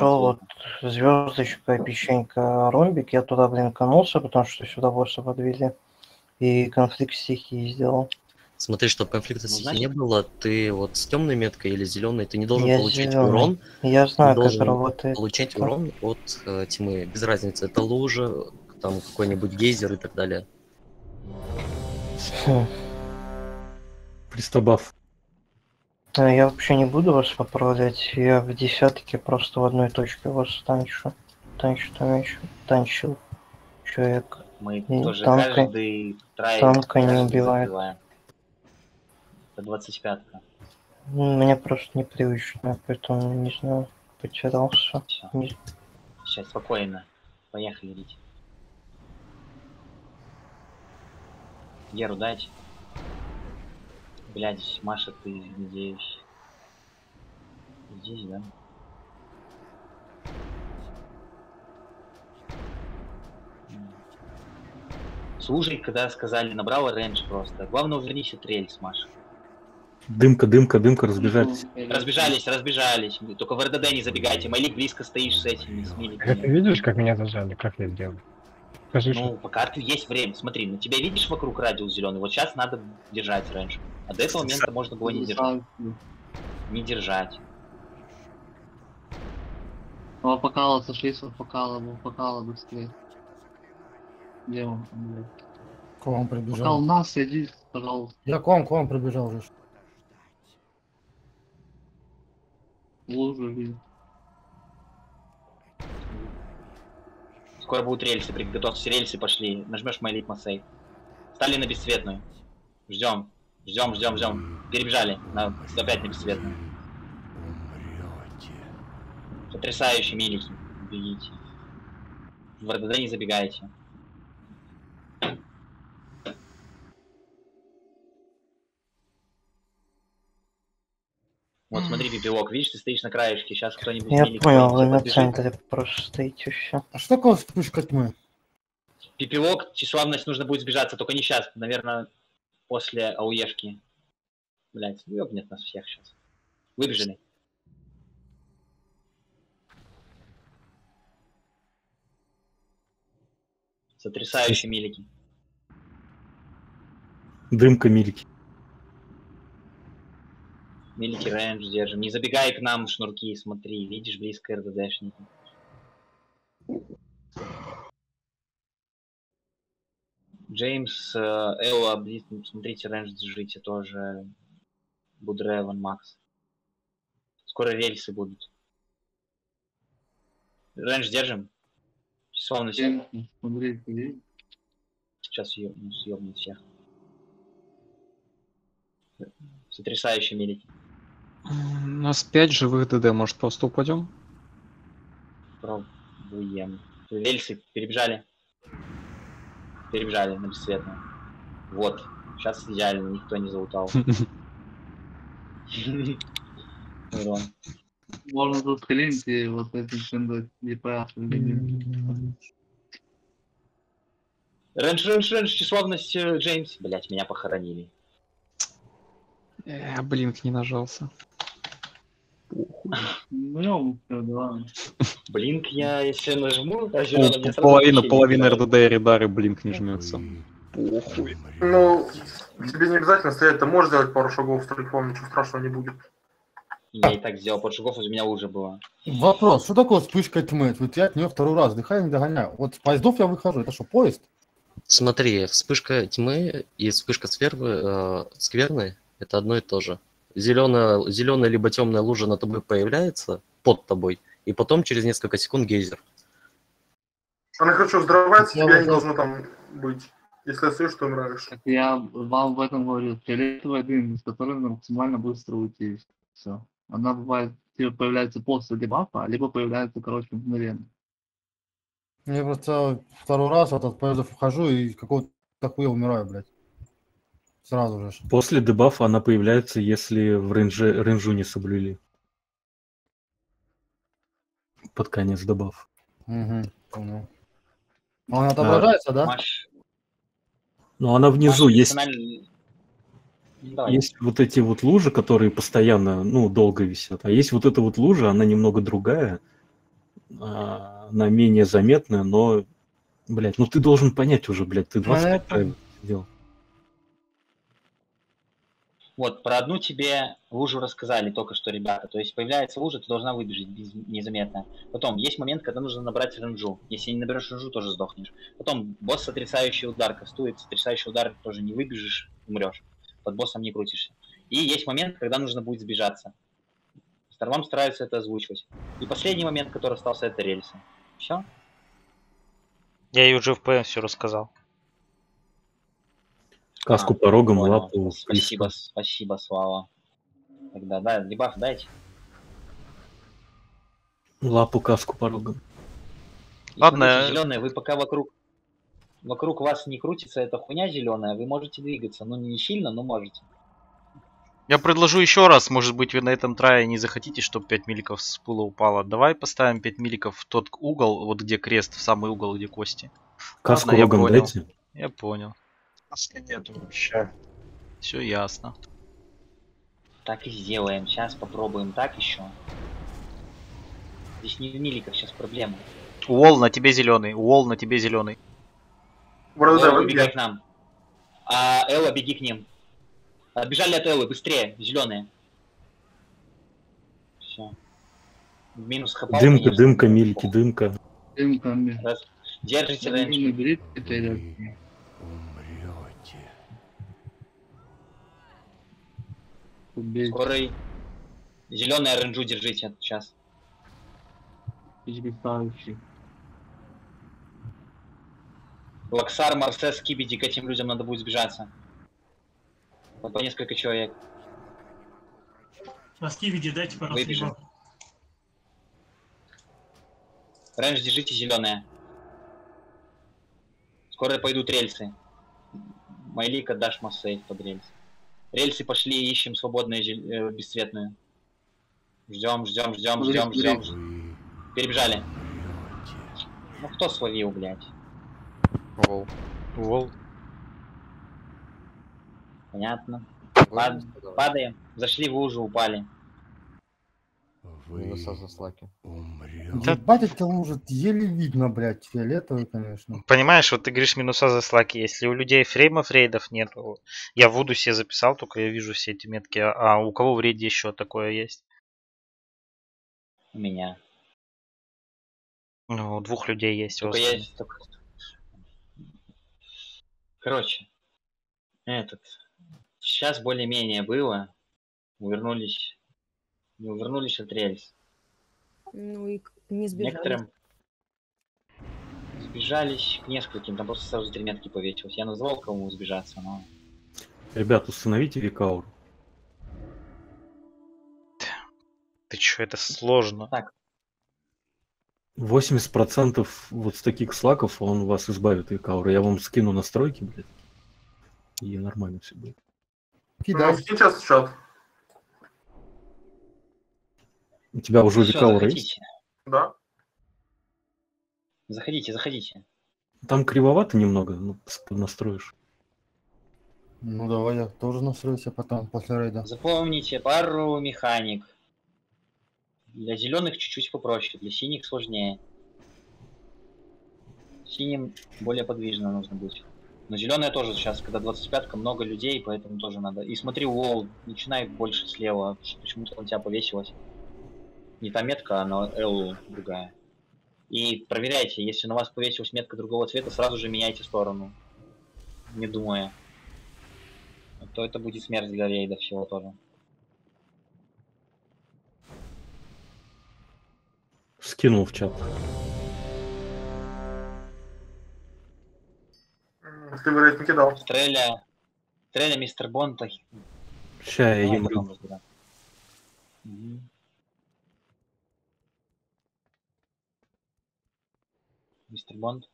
нашел вот звездочка, печенька, ромбик, я туда блинканулся, потому что сюда босса подвели. И конфликт стихии сделал. Смотри, чтобы конфликта Ну, стихии значит- не было, ты вот с темной меткой или зеленой, ты не должен Я получить зелёный. урон, Я знаю, как должен работает. получить это. урон от э, тьмы. Без разницы, это лужа, там какой-нибудь гейзер и так далее. Хм. Пристабаф. А Я вообще не буду вас поправлять, я в десятке просто в одной точке вас танчу. Танчу еще. Танчил человек. Мы И тоже танка- каждый трай танка не убивает. забиваем. Это 25-ка. Ну, Мне просто непривычно, поэтому не знаю, потерялся. Все. Не- Сейчас, спокойно. Поехали, Рить. Геру дать. Блядь, Маша, ты, надеюсь. Здесь, да? Слушай, когда сказали, набрала рейндж просто. Главное, вернись от рельс, Маша. Дымка, дымка, дымка, разбежались. Разбежались, разбежались. Только в РДД не забегайте. Майлик близко стоишь с этими, с ты видишь, как меня зажали? Как я сделал? Скажи, что... Ну, пока ты есть время. Смотри, на тебя видишь вокруг радиус зеленый. Вот сейчас надо держать рейндж. А до этого момента можно было не держать. Не держать. О, покала, сошлись в покала, в покала быстрее. Где он блядь? К вам Покал прибежал. нас, иди, пожалуйста. Я к вам, к вам прибежал уже. В лужу иди. Скоро будут рельсы, приготовься, рельсы пошли. Нажмешь Майлик Масей. Стали на бесцветную. Ждем. Ждем, ждем, ждем. Перебежали. На, опять на бесцветную. Потрясающие милики. Бегите. В РДД не забегайте. Вот смотри, пипелок, видишь, ты стоишь на краешке, сейчас кто-нибудь Я милик понял, вы на центре просто стоите все. А что такое вспышка тьмы? Пипелок, тщеславность нужно будет сбежаться, только не сейчас, наверное, после ауешки. Блять, ёбнет нас всех сейчас. Выбежали. Сотрясающие милики. Дымка, милики. Мелики range держим. Не забегай к нам, шнурки, смотри. Видишь, близко РДДшники. Джеймс, э, Элла, смотрите, range держите тоже. Будреван, Макс. Скоро рельсы будут. Range держим. Словно Смотри, иди. сейчас съебнут, съебнут всех. Сотрясающие милики. У нас 5 живых ДД, может просто упадем? Пробуем. Рельсы перебежали. Перебежали на бесцветную. Вот. Сейчас идеально, никто не залутал. Урон. Можно тут клинить и вот эти шинды ДПА. Рэндж, рэндж, рэндж, числовность э, Джеймс. Блять, меня похоронили. Э, блинк не нажался. Ну, всё, да ладно. Блинк я, если нажму, мне сразу половина, половина РДД и Редары блинк не жмется. Похуй. Ну, тебе не обязательно стоять, ты можешь сделать пару шагов с трюком, ничего страшного не будет. Я и так сделал, подшагов у меня уже было. Вопрос, что такое вспышка тьмы? Вот я от нее второй раз дыхание не догоняю. Вот с поездов я выхожу, это что, поезд? Смотри, вспышка тьмы и вспышка свервы, э, скверны — это одно и то же. Зеленая, зеленая либо темная лужа на тобой появляется, под тобой, и потом через несколько секунд гейзер. Она хочу взрываться, Я тебя не должно там быть. Если стоишь, то умираешь. Так я вам в этом говорю. Фиолетовый дым, с которым максимально быстро уйти. Все. Она бывает, типа, появляется после дебафа, либо появляется, короче, мгновенно. Я просто второй раз вот от поездов ухожу и какого-то хуя умираю, блядь. Сразу же. После дебафа она появляется, если в рейнже, рейнжу не соблюли. Под конец дебаф. Угу, понял. А Он отображается, да? Маш, Но она внизу Маш есть, Давай. есть вот эти вот лужи, которые постоянно, ну, долго висят. А есть вот эта вот лужа, она немного другая. а, она менее заметная, но, блядь, ну ты должен понять уже, блядь, ты 25 это- правил сделал. Вот, про одну тебе лужу рассказали только что, ребята. То есть появляется лужа, ты должна выбежать незаметно. Потом, есть момент, когда нужно набрать ренжу. Если не наберешь ренжу, тоже сдохнешь. Потом, босс отрицающий удар кастует, отрицающий удар тоже не выбежишь, умрешь. Под боссом не крутишься. И есть момент, когда нужно будет сбежаться. Старвам стараются это озвучивать. И последний момент, который остался, это рельсы. Все? Я ей уже в ПМ все рассказал. Каску А, порогом, понял. лапу, Спасибо, фриска. спасибо, Слава. Тогда, да, дебаф дайте. Лапу, каску порогом. И Ладно, зеленые, вы пока вокруг вокруг вас не крутится эта хуйня зеленая, вы можете двигаться, ну не сильно, но можете. Я предложу еще раз, может быть, вы на этом трае не захотите, чтобы 5 миликов с пула упало. Давай поставим 5 миликов в тот угол, вот где крест, в самый угол, где кости. Каску Ладно, я понял. дайте. Я понял. Маски нету вообще. Все ясно. Так и сделаем. Сейчас попробуем так еще. Здесь не в миликах сейчас проблема. Уолл на тебе зеленый, Уолл на тебе зеленый. ВРЗ, Элла, где? к нам. А, Элла, беги к ним. Отбежали от Эллы, быстрее, зеленые. Все. Минус хп. Дымка, дымка, мильки, дымка. Дымка, Держите Дымка Убейте. Скорый. Зеленый ренджу держите сейчас. Потрясающий. Лаксар, Марсес, Кибиди, к этим людям надо будет сбежаться. Вот По несколько человек. На скивиде дайте, пожалуйста, Выбежим. держите зеленые. Скоро пойдут рельсы. Майлик отдашь массейв под рельсы. Рельсы пошли, ищем свободную зел- э, бесцветную. Ждем, ждем, ждем, ждем, ждем. Перебежали. Ну кто словил, блядь? Вол. Уолл. Понятно. Пад- Падаем. Зашли в лужу, упали. Минуса за слаки. Ебать эти лужи, еле видно, блядь, фиолетовый, конечно. Понимаешь, вот ты говоришь минуса за слаки. Если у людей фреймов рейдов нету, я в Вуду себе записал, только я вижу все эти метки. А у кого в рейде еще такое есть? У меня. Ну, у двух людей есть. у Только я... только- Короче. Этот. Сейчас более-менее было. Увернулись. Не увернулись от рельс. Ну и к- не сбежали. Некоторым сбежались к нескольким, там просто сразу три метки повесилось. Я назвал, кому сбежаться, но... Ребят, установите викауру. Ты чё, это сложно. Так, 80% вот с таких слаков он вас избавит викауры. Я вам скину настройки, блядь. И нормально все будет. Кидай. Ну, сейчас в чат. У тебя уже есть? заходите. Да. Заходите, заходите. Там кривовато немного, ну, настроишь. Ну давай я тоже настроюсь, а потом после рейда. Запомните пару механик. Для зеленых чуть-чуть попроще, для синих сложнее. Синим более подвижно нужно быть. Но зеленая тоже сейчас, когда 25-ка, много людей, поэтому тоже надо. И смотри, Уолл, начинай больше слева. Почему-то у тебя повесилось. Не та метка, а на L другая. И проверяйте, если на вас повесилась метка другого цвета, сразу же меняйте сторону. Не думая. А то это будет смерть для рейда всего тоже. Скинул в чат. Ты, блядь, не кидал. Стреля. Стреля, мистер Бонд. ах, Ща я давай им Мистер Бонд.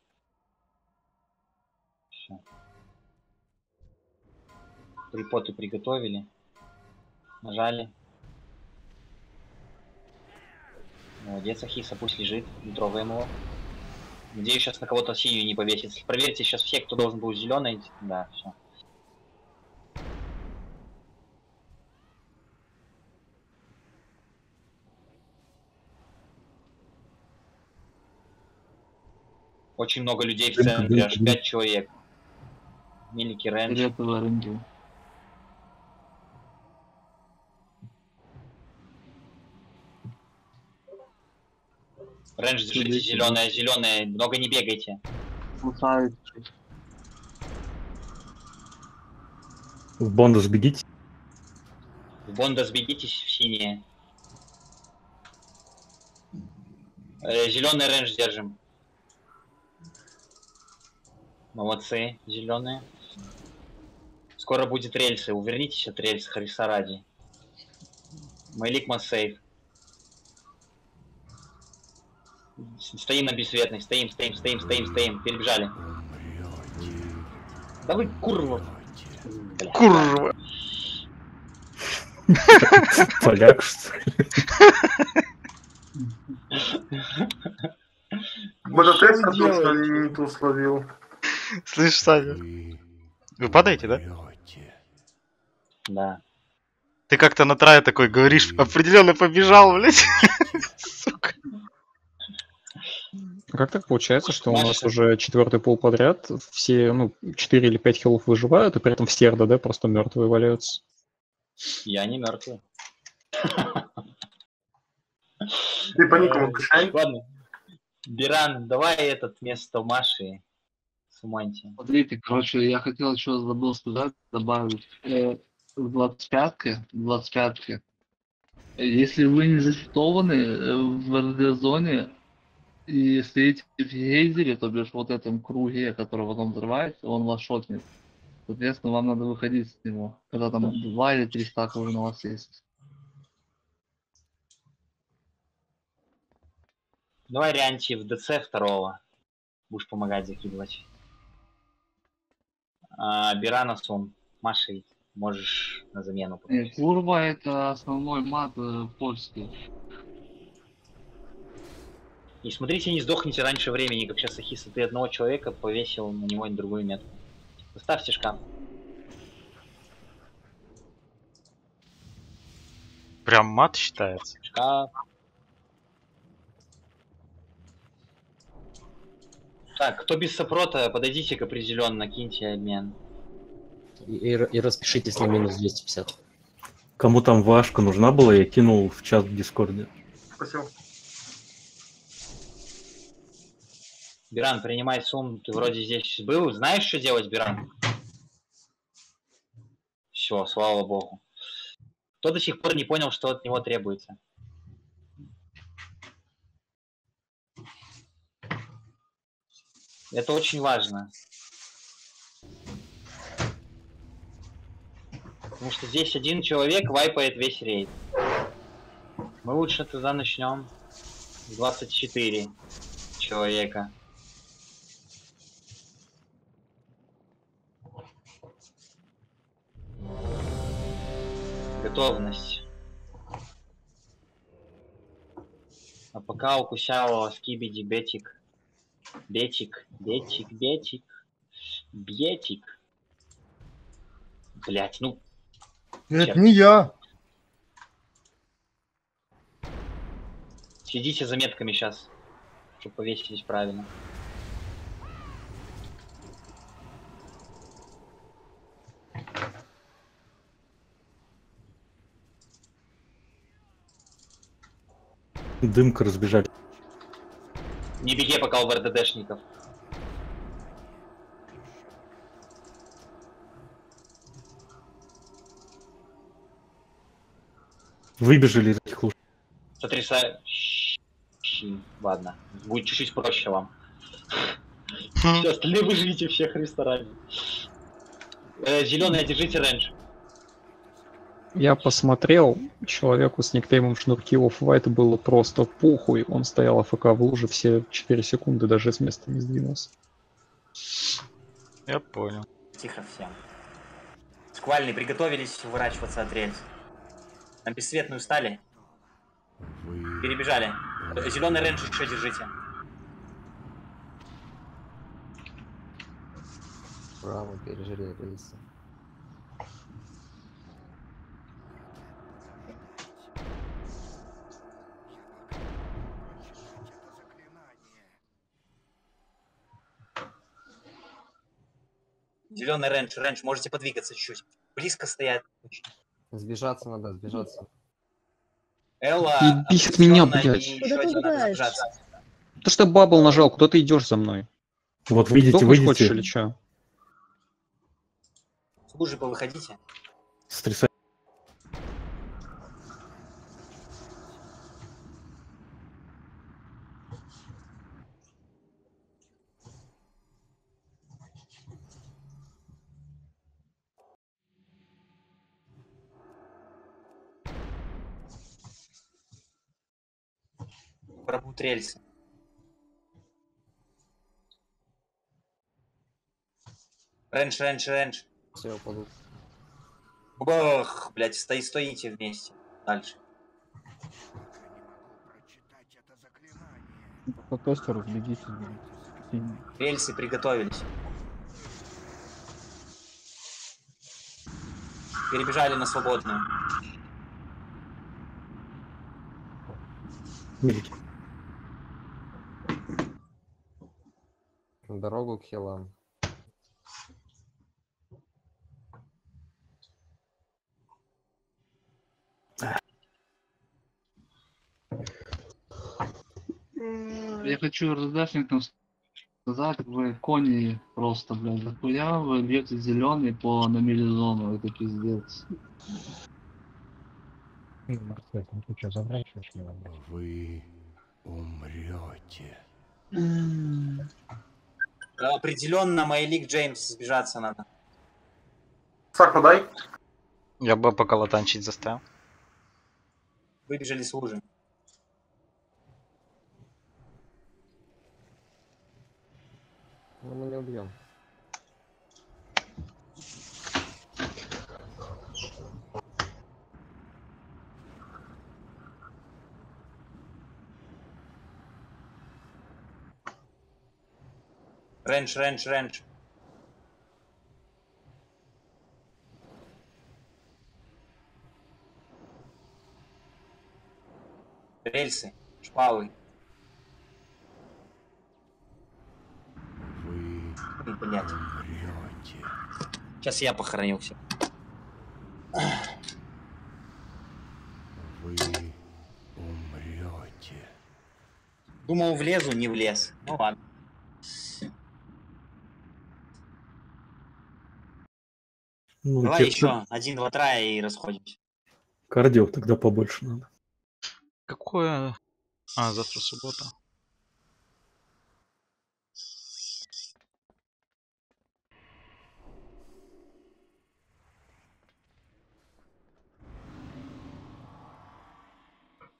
Всё. Припоты приготовили. Нажали. Молодец, Ахиса, пусть лежит. Не трогаем его. Надеюсь, сейчас на кого-то синюю не повесит. Проверьте сейчас все, кто должен был зеленый. Да, все. Очень много людей в центре, аж дымка. 5 человек. Мелики рынки. Рэнч, держите зеленое, зеленое, много не бегайте. В Бонда сбегите. В Бонда сбегитесь в синее. зеленый рейндж держим. Молодцы, зеленые. Скоро будет рельсы. Увернитесь от рельс, Хариса ради. Майлик сейф. Стоим на бесцветной. Стоим, стоим, стоим, стоим, стоим. Перебежали. Да вы курва. Бля. Курва. Поляк, что ли? Делаете? или не ту словил? Слышь, Саня, вы падаете, да? Да. Ты как-то на трае такой говоришь, определенно побежал, блядь. Сука. Как так получается, что у нас уже четвертый пол подряд, все, ну, 4 или 5 хилов выживают, и при этом все РДД просто мертвые валяются? Я не мертвый. Ты по никому отвечай. Ладно. Биран, давай этот вместо Маши Суманти. Смотрите, короче, я хотел еще забыл сказать, добавить. Э, в 25-ке, в 25-ке, э, если вы не зафитованы э, в РД-зоне и стоите в гейзере, то бишь вот этом круге, который потом взрывается, он вас шотнет. Соответственно, вам надо выходить с него, когда там два или три стака уже на вас есть. Давай Рианти в ДЦ второго. Будешь помогать закидывать. А, Бирана Сум. Машей. Можешь на замену. Э, Курва это основной мат э, польский. И смотрите, не сдохните раньше времени, как сейчас Ахиса. Ты одного человека повесил на него другую метку. Поставьте шкаф. Прям мат считается. Шкаф. Так, кто без сопрота, подойдите к определенно, киньте обмен. И, и, и распишитесь на минус 250. Кому там вашка нужна была, я кинул в чат в Дискорде. Спасибо. Биран, принимай сумму, ты вроде здесь был. Знаешь, что делать, Биран? Все, слава богу. Кто до сих пор не понял, что от него требуется? Это очень важно. Потому что здесь один человек вайпает весь рейд. Мы лучше тогда начнем с 24 человека. Готовность. А пока у Кусялова скибиди бетик. Бетик, бетик, бетик. Бетик. Блять, ну Это Черт. не я. следите за метками сейчас, чтобы повесились правильно. Дымка разбежали. Не беги пока у РДДшников. Выбежали из этих луж. Сотрясаю. Щи. Ладно, будет чуть-чуть проще вам. Хм. Все, остальные выживите всех в ресторане. Зеленая, держите рейндж. Я посмотрел, человеку с никнеймом шнурки оф-вайт было просто похуй. Он стоял АФК в луже все 4 секунды, даже с места не сдвинулся. Я понял. Тихо всем. Сквальные приготовились уворачиваться от рельс. На бесцветную стали. Перебежали. Зеленый рейндж еще держите. Браво, пережили рейсы. Зеленый range, range, можете подвигаться чуть-чуть. Близко стоять. Сбежаться надо, сбежаться. Элла, бесит меня, блядь. Куда еще ты один надо убегаешь? сбежаться. То, что bubble нажал, куда ты идешь за мной? Вот видите, Сдохнуть хочешь или что? С лужи повыходите. стресса... Пробут рельсы. Рейндж, рейндж, рейндж. Все, упадут. Бах, блядь, стои, стоите вместе. Дальше. По тостеру сбегите. Рельсы приготовились. Перебежали на свободную. Милики. Дорогу к хилам. Я хочу РДшникам сказать, вы кони просто, блядь, захуя вы бьете зеленый по на милизону, это пиздец. Вы умрете. Определенно Майлик Джеймс сбежаться надо. Сак, подай. Я бы пока латанчить заставил. Выбежали с лужи. Ну мы не убьем. Range, range, range. Рельсы, шпалы. Вы Блять. умрете. Сейчас я похоронил все. Вы умрете. Думал, влезу, не влез. Ну ладно. Ну, Давай те, кто- еще один, два, трая и расходимся. Кардио тогда побольше надо. Какое... А, завтра суббота.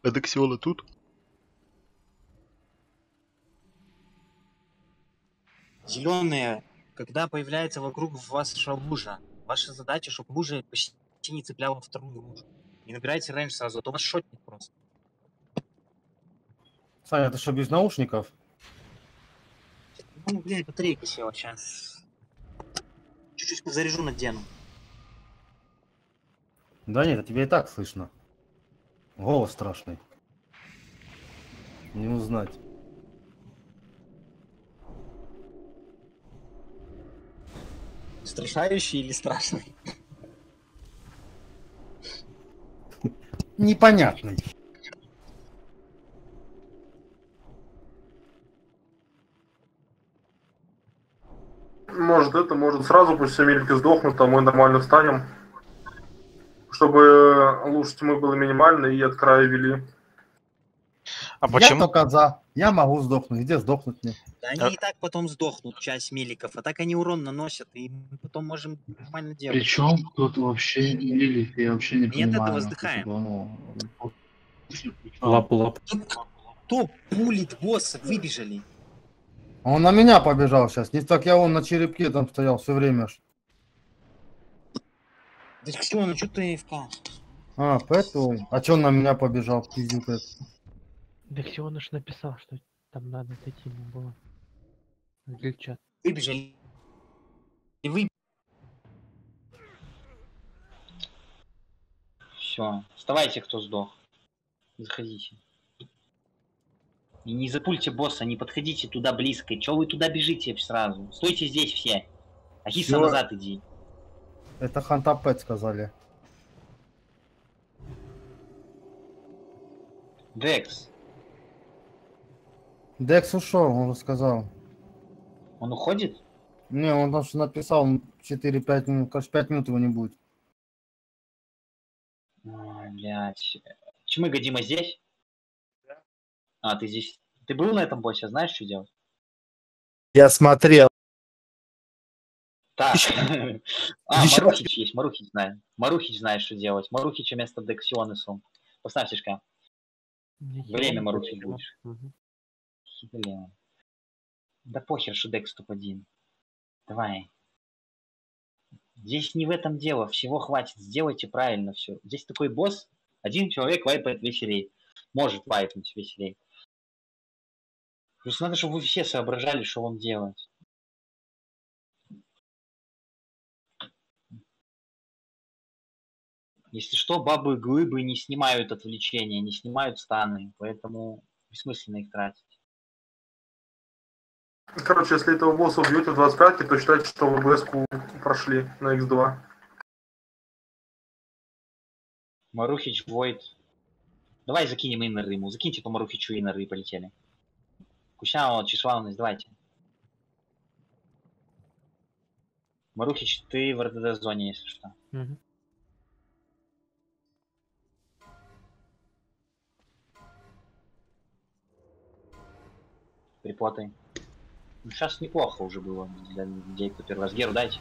Адексиола тут? Зеленые, когда появляется вокруг ваша лужа, ваша задача, чтобы лужа почти не цепляла вторую лужу. Не набирайте рейндж сразу, а то вас шотнет просто. Саня, ты что, без наушников? Ну, блядь, батарейка села сейчас. Чуть-чуть заряжу надену. Да нет, а тебя и так слышно. Голос страшный. Не узнать. Страшающий или страшный? Непонятный. Может это, может сразу, пусть все милики сдохнут, а мы нормально встанем. Чтобы луж тьмы было минимально и от края вели. А Я почему? только за. Я могу сдохнуть. Где сдохнуть мне? Да они и так потом сдохнут, часть миликов, а так они урон наносят, и мы потом можем нормально делать. Причем тут вообще милик, я вообще не Нет, понимаю. это нахуй, воздыхаем. типа, ну, Лапу, лапу. Кто пулит босса? Выбежали. Он на меня побежал сейчас. Не так я он на черепке там стоял все время. ж. Да все, ну что ты АФК? А, поэтому. А че он на меня побежал? Пиздюк этот? Дексионыш написал, что там надо дойти ему было. Гличат. Выбежали. И вы... Все, вставайте, кто сдох. Заходите. И не запульте босса, не подходите туда близко. Чего вы туда бежите сразу? Стойте здесь все. Ахиса, Всё. назад иди. Это Хантапет сказали. Декс, Декс ушел, он уже сказал. он уходит? Не, он там что написал, 4-5 минут, кажется, 5 минут его не будет. Ой, блядь. Чмыга, Дима, здесь? А, ты здесь. Ты был на этом боссе, знаешь, что делать? Я смотрел. Так. А, Марухич есть, Марухич знает. Марухич знает, что делать. Марухич вместо Дексионесу. Поставь Сишка. Время Марухич будешь. Блин. Да похер, что Декс топ-1. Давай. Здесь не в этом дело, всего хватит, сделайте правильно все. Здесь такой босс, один человек вайпает веселей. Может вайпнуть веселей. Просто надо, чтобы вы все соображали, что вам делать. Если что, бабы глыбы не снимают отвлечения, не снимают станы, поэтому бессмысленно их тратить. Короче, если этого босса убьете в 25, то считайте, что вы БС-ку прошли на X2. Марухич, Войд. Давай закинем иннеры ему. Закиньте по Марухичу иннеры и полетели. Кусяо, Чешвалнес, давайте. Марухич, ты в РДД зоне, если что. Мгм. Припотай. Ну, сейчас неплохо уже было для людей, кто первый раз. Геру дайте.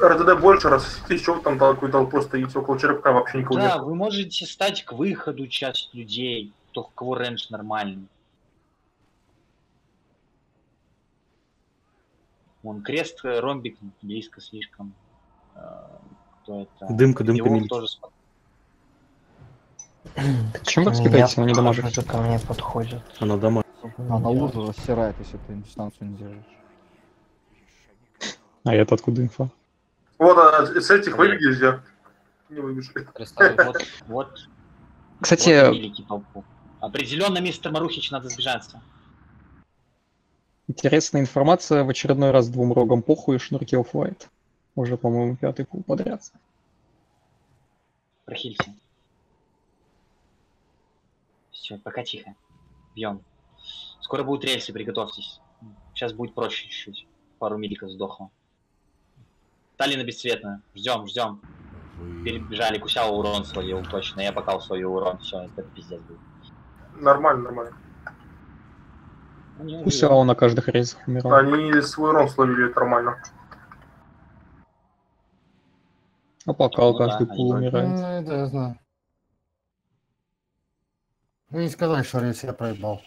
РДД больше раз, ты что там такой толпой стоите, около черепка вообще никого Да, нет. вы можете стать к выходу часть людей, кто кого рейндж нормальный. Вон крест, э, ромбик близко слишком. Э, Кто это? Дымка, дымка, милики. тоже Чем вы Меня скидаете, но не дамажите? похоже, ко мне подходит. Она дома. Она лужу рассирает, если ты дистанцию не держишь. А это откуда инфа? Вот, а с этих выбеги где? Не выбежали. Вот, вот. Кстати- вот великий толпу. Определенно, мистер Марухич, надо сбежаться. Интересная информация. В очередной раз двум рогам похуй и шнурки оффлайт. Уже, по-моему, пятый пул подряд. Прохильте. Все, пока тихо. Бьем. Скоро будут рельсы, приготовьтесь. Сейчас будет проще чуть-чуть. Пару миликов сдохло. Талина бесцветная. Ждем, ждем. Перебежали, Кусяо урон словил точно. Я покал свою урон. Все, это пиздец будет. Нормально, нормально. Ну, Кусяо на каждых рейсах умирал. Они свой урон словили, это нормально. А покал Ну да, каждый они пул умирает. Ну, это я знаю. Вы не сказали, что рейс я проебал.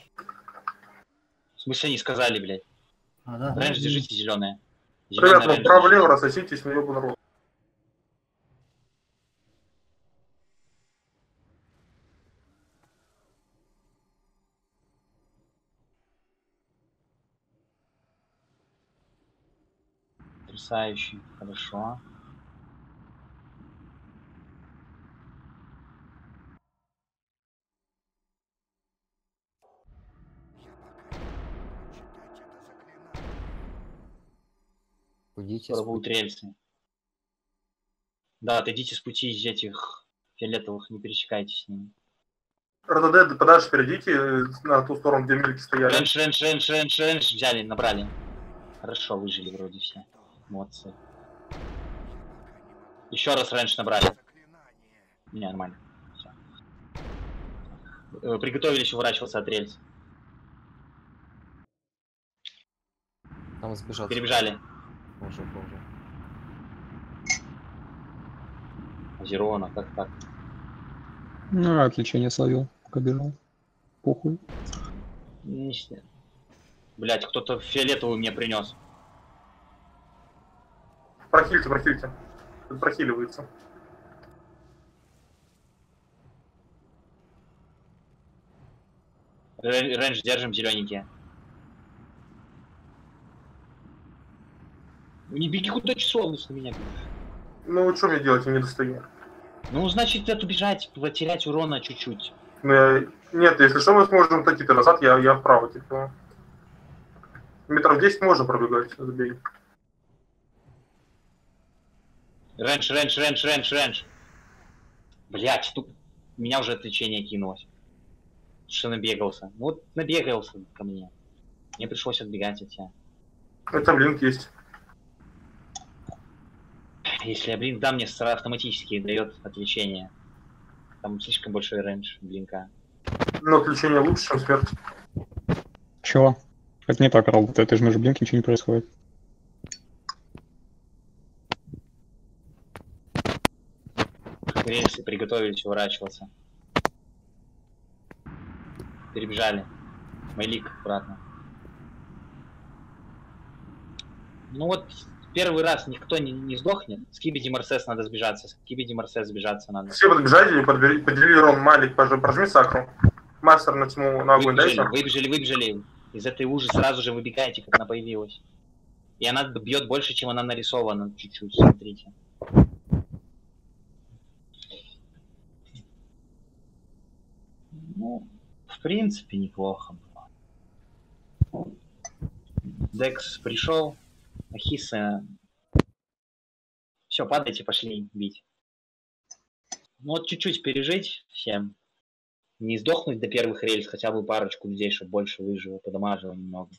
В смысле не сказали, блядь. А, да? Рейндж держите зеленые. Ребята, вы вправо-лево рассоситесь, на ебаный рот. Потрясающе. Хорошо. Уйдите Скоро будут рельсы. Да, отойдите с пути из этих фиолетовых, не пересекайтесь с ними. РДД, подальше перейдите э, на ту сторону, где милики стояли. Ренш, ренш, ренш, ренш, ренш, взяли, набрали. Хорошо, выжили вроде все. Молодцы. Еще раз ренш набрали. Не, нормально. Всё. Э, Приготовились уворачиваться от рельс. Там сбежать. Перебежали. Уже, уже. Зерона, как так? Ну, отвлечение словил, пока бежал. Похуй. Не Блять, кто-то фиолетовую мне принес. Прохильте, прохильте. Тут прохиливается. Держим зелененькие. Не беги куда часовность на меня. Ну, что мне делать, я не достаю. Ну, значит, это бежать, потерять урона чуть-чуть. Ну, Нет, если что, мы сможем такие-то назад, я, я вправо, типа. Метров 10 можно пробегать, забей. Ренш, ренш, ренш, ренш, ренш. Блять, тут меня уже отвлечение кинулось. Что набегался. Ну вот набегался ко мне. Мне пришлось отбегать от тебя. Это блинк есть. Если я блин дам, мне сразу автоматически дает отвлечение. Там слишком большой рейндж блинка. Но отвлечение лучше, чем смерть. Чего? Это не так работает, ты жмешь блинк, ничего не происходит. Рельсы приготовились уворачиваться. Перебежали. Майлик обратно. Ну вот, первый раз никто не, не сдохнет. С Кибиди Марсес надо сбежаться. С Кибиди Марсес сбежаться надо. Все подбежали, подбери, подели Рон, Малик, прожми сакру. Мастер на тьму на огонь Выбежали, дайте. выбежали, выбежали. Из этой лужи сразу же выбегаете, как она появилась. И она бьет больше, чем она нарисована чуть-чуть, смотрите. Ну, в принципе, неплохо было. Декс пришел, Ахиса... Все, падайте, пошли бить. Ну вот чуть-чуть пережить всем. Не сдохнуть до первых рельс, хотя бы парочку людей, чтобы больше выжило, подамажило немного.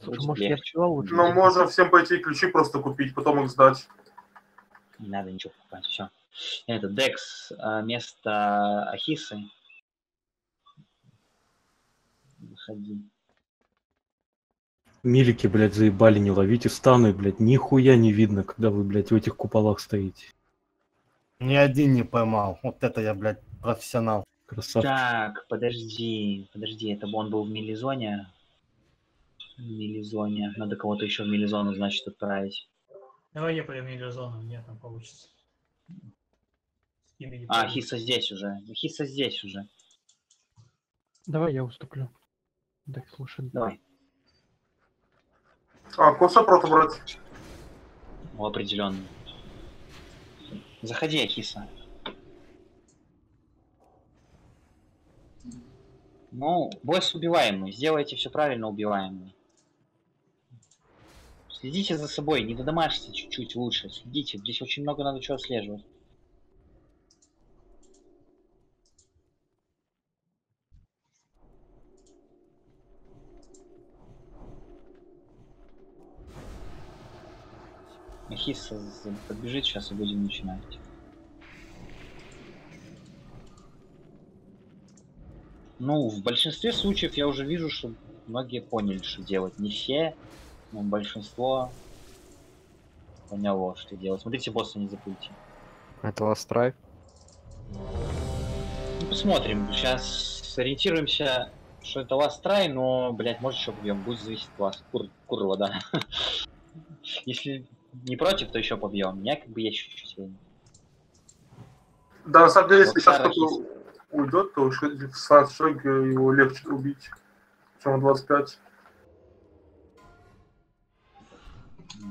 Слушай, Будет может, я легче. вчера лучше Ну, можно всем пойти ключи просто купить, потом их сдать. Не надо ничего покупать, все. Это Декс, а, место Ахисы. Выходи. Милики, блядь, заебали, не ловите станы, блядь, нихуя не видно, когда вы, блядь, в этих куполах стоите. Ни один не поймал. Вот это я, блядь, профессионал. Красавчик. Так, подожди, подожди, это он был в милизоне. В милизоне. Надо кого-то еще в милизону, значит, отправить. Давай я пойду в зону, мне там получится. А. Хиса здесь уже. Хиса здесь уже. Давай я уступлю. Так, слушай. Давай. А, коса прото брать. Ну, определенно. Заходи, Акиса. Ну, босс убиваемый. Сделайте все правильно, убиваемый. Следите за собой, не додомажьте чуть-чуть лучше. Следите, здесь очень много надо чего отслеживать. Хисса подбежит сейчас и будем начинать. Ну, в большинстве случаев я уже вижу, что многие поняли, что делать. Не все, но большинство поняло, что делать. Смотрите, босса не забудьте. Это Last Try? Ну, посмотрим. Сейчас сориентируемся, что это last try, но, блядь, может еще побьем. Будет зависеть от вас. Кур, курва, да. Если не против, то еще побьем. У меня как бы есть времени. Да, на самом деле, если сейчас кто-то уйдет, то в 16 человек э, его легче убить, чем в 25.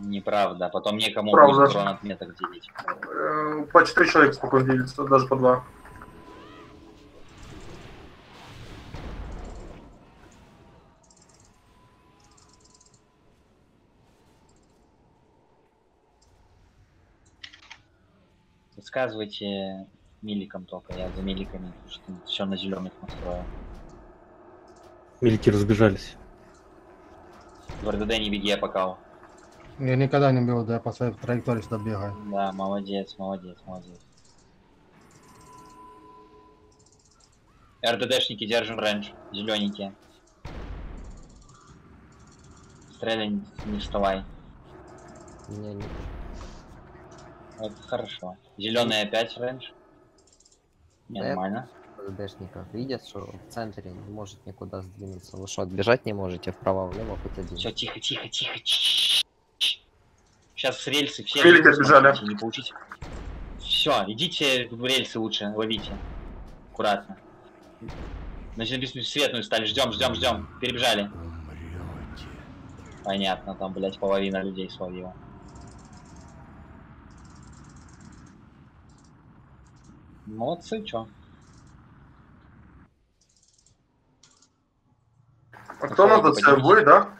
Неправда. Потом некому Правда. будет урон от меток делить. Э, По 4 человека спокойно делится, даже по 2. Подсказывайте миликом только. Я за миликами, потому что все на зеленых настроил. Милики разбежались. В РДД не беги, я покал. Я никогда не бил, да я по своей траектории сюда бегаю. Да, молодец, молодец, молодец. РДДшники держим рейндж. Зелененькие. Стреляй, не вставай. Не, не. Вот хорошо. Зеленый опять рейндж. Нормально. ДДшников видят, что в центре не может никуда сдвинуться. Вы что, отбежать не можете вправо-влево хоть один? Все, тихо, тихо, тихо. Сейчас с рельсы все рельсы отбежали. не получите. Все, идите в рельсы лучше, ловите. Аккуратно. Значит, бессветную стали. Ждем, ждем, ждем. Перебежали. Понятно, там, блять, половина людей словила. Молодцы, чё? А кто надо? Бой, да?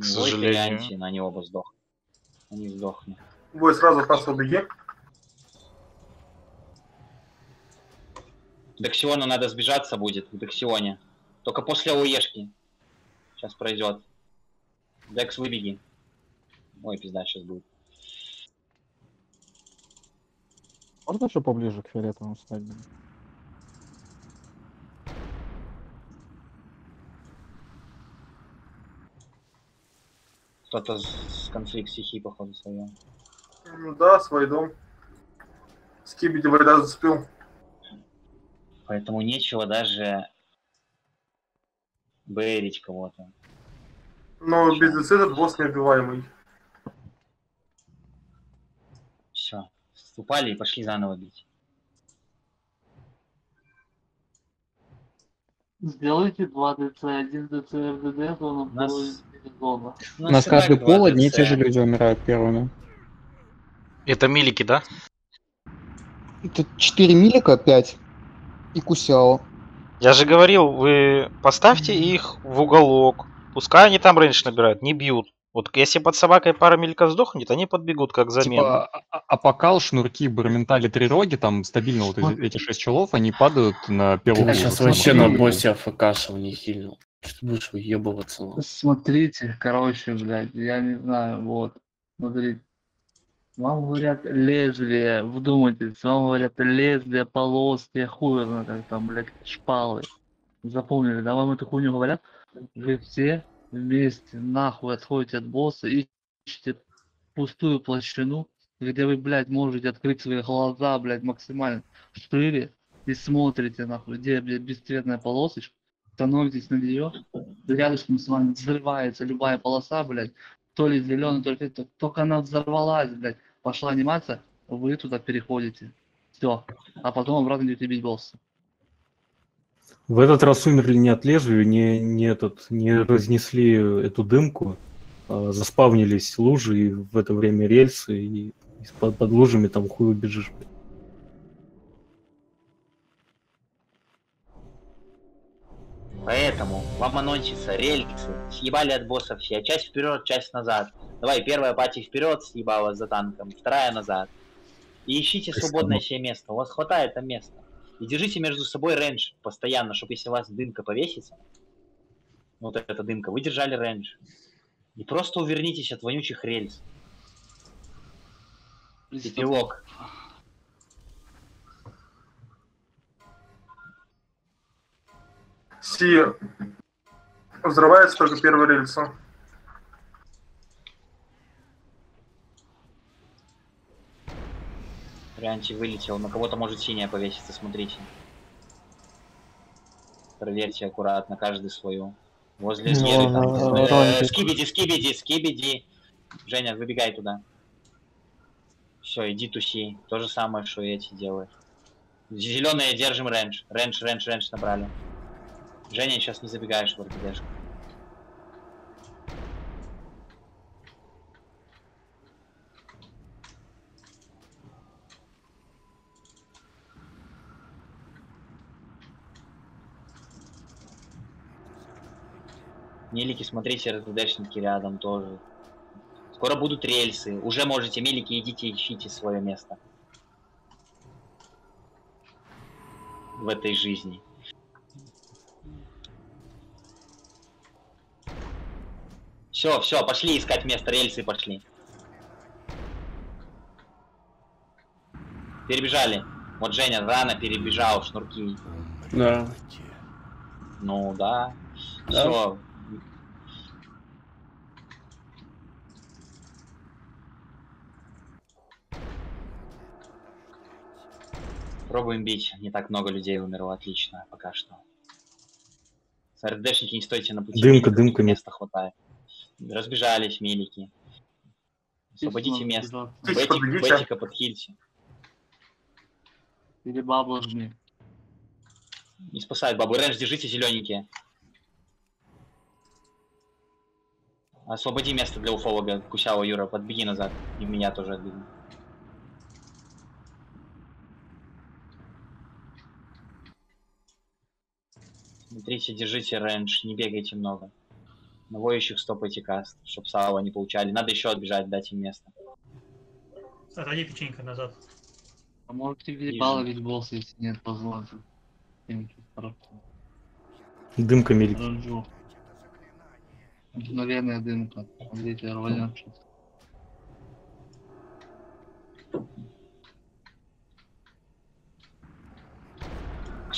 К сожалению. Анти, но они оба сдохли. Не сдохни. Бой, сразу убеги. К Дексиону надо сбежаться будет, к Дексионе. Только после ОЕшки. Сейчас пройдет. Декс, выбеги. Ой, пизда, сейчас будет. Можно еще поближе к фиолетовому блин? Кто-то с, с конфликт стихий, походу, своем. Ну Да, свой дом. Скибиди вода зацепил. Поэтому нечего даже бэрить кого-то. Но без этот босс неубиваемый. Все. Упали и пошли заново бить. Сделайте 2 ДЦ, 1 ДЦ РДД, зона, Нас- зона. Ну, У нас каждый пол одни и те же люди умирают первыми. Это милики, да? Тут 4 милика, 5 и Кусяо. Я же говорил, вы поставьте их в уголок. Пускай они там рейндж набирают, не бьют. Вот если под собакой пара миликов сдохнет, они подбегут как замену. Типа, а- а покал, шнурки, барментали, три роги, там стабильно вот эти, эти шесть челов, они падают на первую Я сейчас вообще на боссе АФКшил не хильнул. Что ты будешь уебываться? нахуй? Смотрите, короче, блядь, я не знаю, вот, смотрите. Вам говорят лезвие, вдумайтесь, вам говорят лезвие, полоски, хуй как там, блядь, шпалы. Запомнили, да, вам эту хуйню говорят? Вы все вместе нахуй отходите от босса, ищете пустую площину, где вы, блядь, можете открыть свои глаза, блядь, максимально шире и смотрите, нахуй, где, блядь, бесцветная полосочка, становитесь на нее, рядышком с вами взрывается любая полоса, блядь, то ли зеленый, то ли то- только она взорвалась, блядь, пошла анимация, вы туда переходите. Все. А потом обратно идете бить босса. В этот раз умерли не от лезвия, не, не, этот, не разнесли эту дымку, а заспавнились лужи, и в это время рельсы, и из-под под лужами там хуй убежишь. Поэтому вам анонсится рельсы, съебали от босса все, часть вперед, часть назад. Давай, первая party вперед съебала за танком, вторая назад. И ищите свободное себе место, у вас хватает там места. И держите между собой range постоянно, чтобы если у вас дымка повесится, вот эта дымка, вы держали range. И просто увернитесь от вонючих рельс. Эпилог. Си взрывается только первая рельса. Варианте вылетел, на кого-то может синяя повеситься, смотрите. Проверьте аккуратно, каждый свою. Возле Ну, там. ладно, э. Скибиди, скибиди, скибиди. Женя, выбегай туда. Все, иди туси. То же самое, что и эти делают. Зеленые держим range. Range, range, range набрали. Женя, сейчас не забегаешь в РДДшку. Мелики, смотрите, РДДшники рядом тоже. Скоро будут рельсы. Уже можете, мелики, идите, ищите свое место. В этой жизни. Все, все, пошли искать место, рельсы пошли. Перебежали. Вот Женя рано перебежал шнурки. Да. Ну да. Да. Все. Пробуем бить. Не так много людей умерло. Отлично, пока что. РДшники не стойте на пути. Дымка, миликов, дымка, Места хватает. Разбежались милики. Освободите место. Бетик. Бетика подхильте. Или бабла жми. Не спасает бабу. Рэнж, держите зелененькие. Освободи место для уфолога. Кусяо, Юра, подбеги назад. И меня тоже отбеги. Смотрите, держите рейндж, не бегайте много. На воющих стопайте каст, чтоб сало не получали. Надо еще отбежать, дать им место. Отойди печенька назад. А можете въебало ведь босс, если нет возможности. Дымка мелькает. Мгновенная дымка. Смотрите, рванет что-то.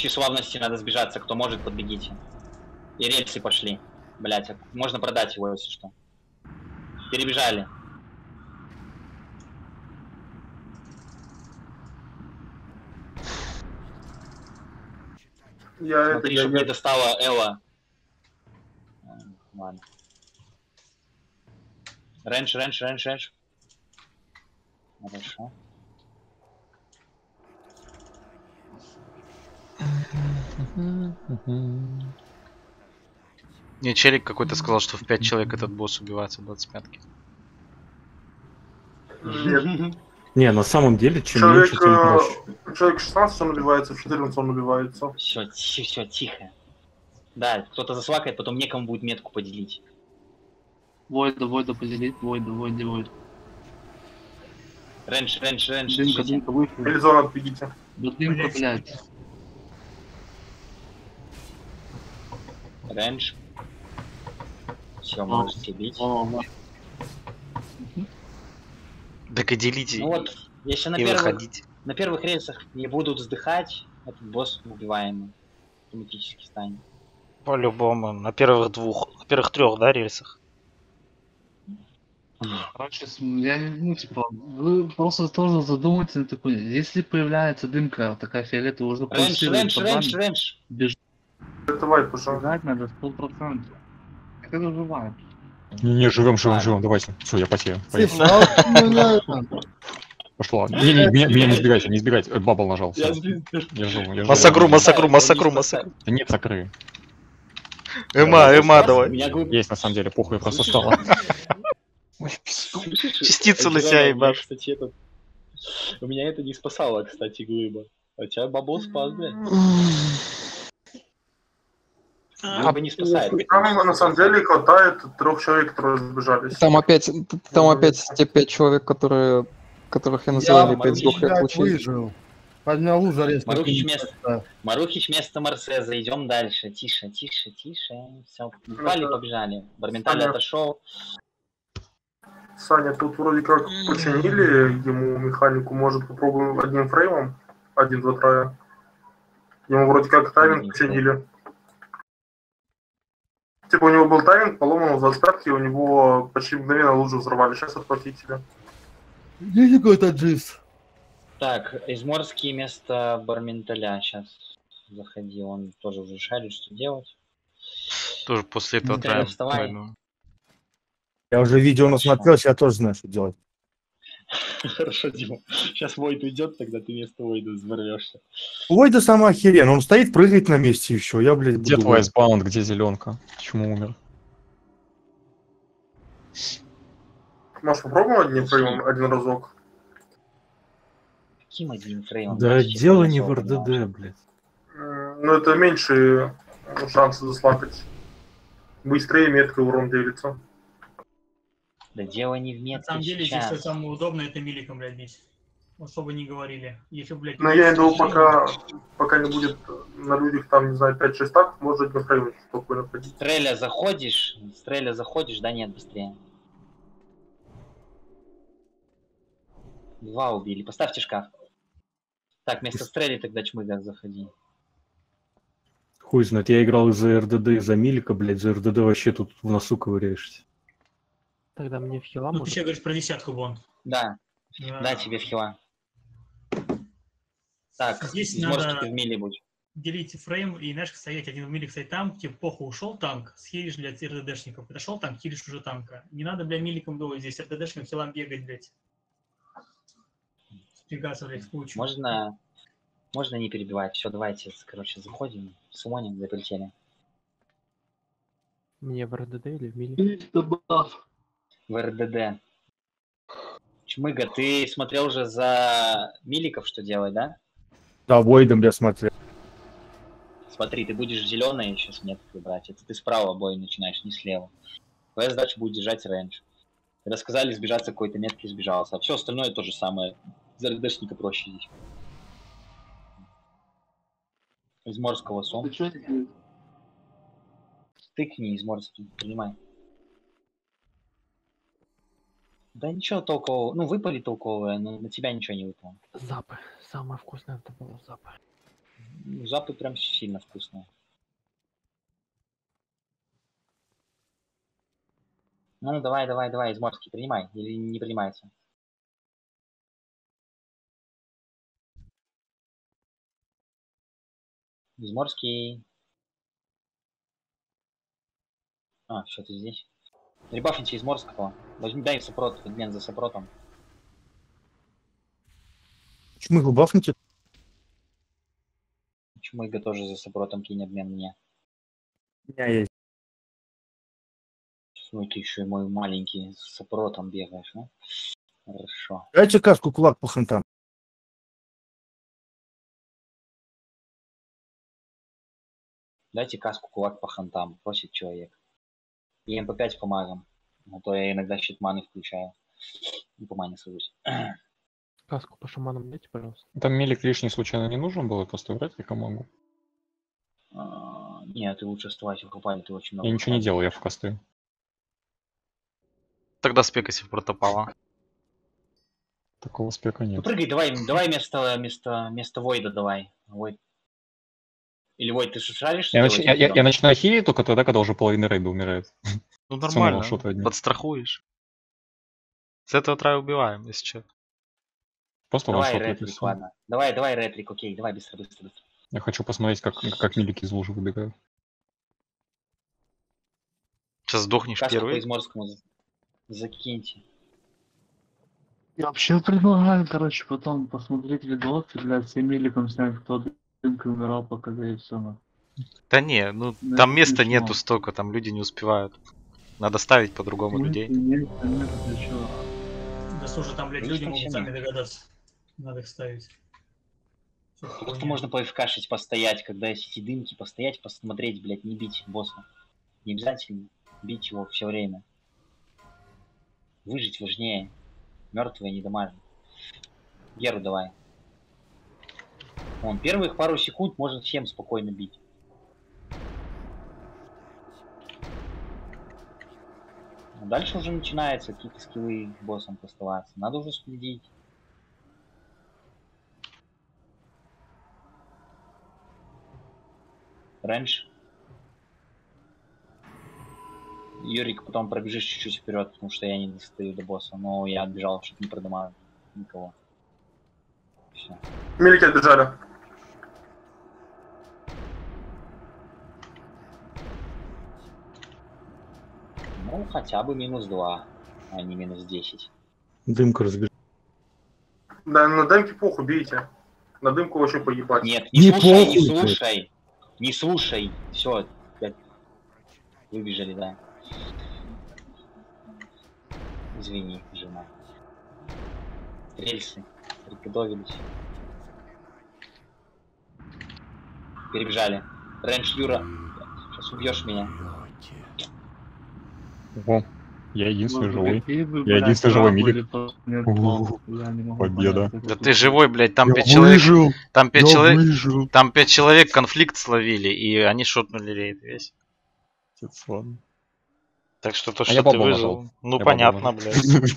К тщеславности надо сбежаться, кто может, подбегите. И рельсы пошли. Блять, можно продать его, если что. Перебежали. Я это, Смотри, я, чтобы я- не достала Элла. Э, Ладно. Рэнш, рэнш, рэнш, рэнш. Хорошо. Не, челик какой-то сказал, что в 5 человек этот босс убивается в 25-ке. Нет. Не, на самом деле, чем Человек, меньше, тем э, проще. человек 16 он убивается, в 14 он убивается. Все, все, тихо. Да, кто-то засвакает, потом некому будет метку поделить. Войда, Войда поделить, Войда, Войда, Войда. Рэнш, рэнш, рэнш. Дымка, дымка, вышли. Элизон, отбегите. Да дымка, блядь. Рэнш. Все, можете бить. Так и делите Ну вот, если на и первых, на первых рельсах не будут вздыхать, этот босс убиваемый. Автоматически станет. По-любому. На первых двух, на первых трех, да, рельсах? Короче, я, не- ну, типа, вы просто тоже задумайтесь на такой, если появляется дымка такая фиолетовая, уже Рэнш, пульсирует рэнш, под рэнш, Давай, пожалуйста. надо сто процентов. Это выживает. Не, не, живем, живем, живем, давайте. Все, я потею. У Пошла. Не, не, меня, меня не избегайте, не избегайте. Э, Бабл нажал. Я. Я живу, я живу. Массакру, массакру, массакру, массакру. Да нет, закры. Эма, эма, давай. Есть, на самом деле, похуй, просто стало. Частицу на себя ебашь. Кстати, этот... У меня это не спасало, кстати, глыба. А тебя бабл спас, блядь. Глыба не спасает. Там на самом деле хватает трех человек, которые сбежались. Там опять, там опять те пять человек, которые, которых я называл, Я сдохли от блядь, лучей. выжил. Поднял лужа резко. Марухич вместо, Марухич вместо Марсеза, идем дальше. Тише, тише, тише. Все, упали, побежали. Барменталь Саня. отошел. Саня, тут вроде как починили ему механику, может попробуем одним фреймом, один, два, трая. Ему вроде как тайминг починили. Типа у него был тайминг, поломан в 25 у него почти мгновенно лужу взорвали. Сейчас отплатители. Где какой-то джиз? Так, Изморский вместо Барменталя сейчас заходи. Он тоже уже шарит, что делать. Тоже после этого вставай. двойного. Я уже видео насмотрелся, я тоже знаю, что делать. Хорошо, Дима. Сейчас Войд уйдет, тогда ты вместо Войда взорвешься. Ой, да сама охерен, он стоит, прыгает на месте еще. Я, блядь, Где твой айсбаунд, где зеленка? Почему умер? Может попробуем одним фреймом один разок? Каким одним фреймом? Да дело не в. РДД, блядь. Ну это меньше шансы заслакать. Быстрее метко урон делится. Да дело не в На метке самом деле здесь сейчас. все самое удобное это миликом, блядь, бить. Особо не говорили. Если, блядь, Но я иду, пока, пока не будет на людях там, не знаю, 5-6 так, может на фрейм спокойно ходить. Стреля заходишь, стреля заходишь, да нет, быстрее. Два убили. Поставьте шкаф. Так, вместо стрели тогда чмыга заходи. Хуй знает, я играл из-за РДД, из-за Милика, блядь, за РДД вообще тут в носу ковыряешься. Тогда мне в хила Ну, ты может. сейчас говоришь про десятку, Бон. Да, Да. да, тебе в хила. Так, Здесь Изморский, надо- ты в миле будь. Делите фрейм и знаешь, стоять один в милик стоять там, тебе похуй ушел танк, схилишь, блядь, РДДшников. Подошел танк, хилишь уже танка. Не надо, блядь, миликом думать здесь, РДДшникам хилам бегать, блядь. Спрягаться, блядь, в кучу. Можно, можно не перебивать. Все, давайте, короче, заходим. Сумоним, запретели. Мне в РДД или в мили? В РДД. Чмыга, ты смотрел уже за Миликов, что делать, да? Да, Войдом я смотрел. Смотри, ты будешь зеленый сейчас меткой брать. Это ты справа бой начинаешь, не слева. Твоя задача будет держать рейндж. Когда сказали сбежаться какой-то метки, сбежался. А все остальное то же самое. За РДшника проще здесь. Из морского сом. Тыкни из морского, принимай. Да ничего толкового. Ну, выпали толковые, но на тебя ничего не выпало. Запы. Самое вкусное это было запы. Ну, запы прям сильно вкусные. Ну, давай, давай, давай, из морски принимай. Или не принимается? Изморский. А, все, ты здесь. Ребафните Изморского. Возьми, дай сопрот, обмен за сопротом. Почему его бафните? Чмыга тоже за сопротом кинь обмен мне. У меня есть. Ну, ты еще и мой маленький с сопротом бегаешь, ну? Хорошо. Дайте каску кулак по хантам. Дайте каску кулак по хантам, просит человек. И МП5 по магам. А то я иногда щит маны включаю. И по мане сажусь. Каску по шаманам дайте, пожалуйста. Там мелик лишний случайно не нужен был, я просто врать я могу. А, Нет, ты лучше оставайся в купале, ты очень много. Я ничего не делал, я в косты. Тогда спекайся в протопала. Такого спека Ну нет. прыгай, давай, давай вместо, вместо, вместо Войда давай. Войд. Или Войд, ты шаришь? Я, нач- я, я- я начинаю хилить только тогда, когда уже половина рейда умирает. Ну нормально, шота одни. подстрахуешь. С этого трая убиваем, если что. Просто Давай выписал. ладно. Давай, давай ретрик, окей, давай быстро, быстро, быстро. Я хочу посмотреть, как, как милики из лужи выбегают. Сейчас сдохнешь Каску первый. За- закиньте. Я вообще предлагаю, короче, потом посмотреть видос и, блядь, всем миликом снять, кто дымкой умирал, пока и все. Да не, ну Да, там места нету столько, там люди не успевают. Надо ставить по-другому людей. Нет, нет, для чего? Да слушай, там, блядь, люди могут сами догадаться. Надо их ставить. Просто можно по ФКшить постоять, когда есть эти дымки, постоять, посмотреть, блядь, не бить босса. Не обязательно бить его все время. Выжить важнее. Мертвые не дамажат. Геру давай. Он первых пару секунд может всем спокойно бить. Дальше уже начинается какие-то скиллы боссом поставаться. Надо уже следить. Раньше. Юрик, потом пробежишь чуть-чуть вперед, потому что я не достаю до босса. Но я отбежал, чтобы не продамажить никого. Все. Мелики отбежали. Ну, хотя бы минус 2, а не минус 10. Дымка разбежал. Да, на дымке похуй, бейте. На дымку вообще поебать. Нет, не, Не слушай, не похуй ты. слушай. Не слушай. Все, выбежали, да. Извини, жена. Рельсы приготовились. Перебежали. Рэнш Юра, сейчас убьешь меня. Ого, я единственный живой. Я единственный живой милик. Победа. Да ты живой, блядь, там Я пять человек. Там пять Я человек. выжил! Там пять человек конфликт словили, и они шотнули рейд весь. Так что то, А что ты выжил. Ну Я понятно, бабу блядь.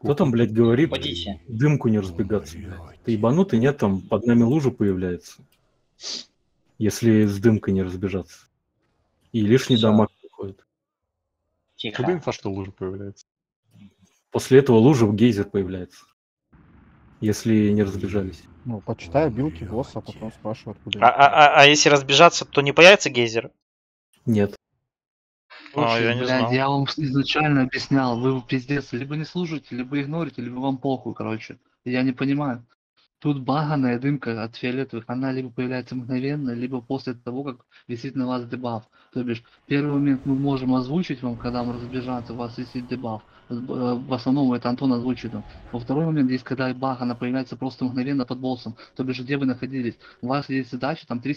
Кто там, блядь, говорит, Упадите. дымку не разбегаться. Ты ебанутый, нет, там под нами лужа появляется. Если с дымкой не разбежаться. И лишний дамаг. Тихо. Куда инфа, что лужа появляется? После этого лужа в гейзер появляется. Если не разбежались. Ну, почитай билки босса, а потом спрашивай, откуда. А, а, а, а если разбежаться, то не появится гейзер? Нет. А, Слушай, я не блядь, знал. я вам изначально объяснял, вы пиздец, либо не слушаете, либо игнорите, либо вам похуй, короче. Я не понимаю. Тут баганая дымка от фиолетовых, она либо появляется мгновенно, либо после того, как висит на вас дебаф. То бишь, первый момент мы можем озвучить вам, когда мы разбежаться, у вас висит дебаф. Э, В основном это Антон озвучит вам. Во второй момент есть, когда баг, она появляется просто мгновенно под боссом. То бишь, где вы находились. У вас есть задача, там три